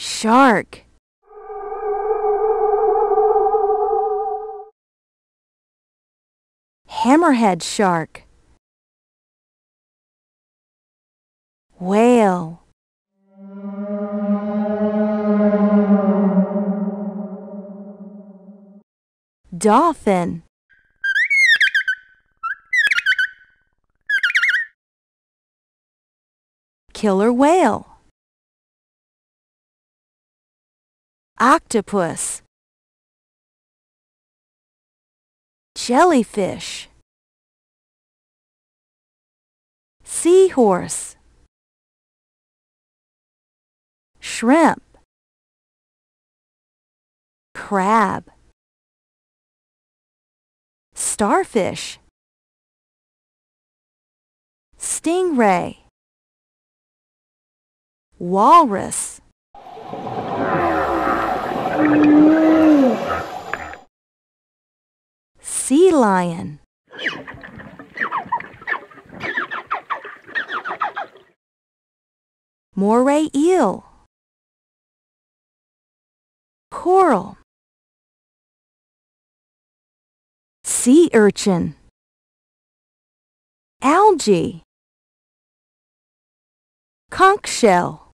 Shark. Hammerhead shark. Whale. Dolphin. Killer whale. Octopus. Jellyfish. Seahorse. Shrimp. Crab. Starfish. Stingray. Walrus. Sea lion. Moray eel. Coral. Sea urchin. Algae. Conch shell.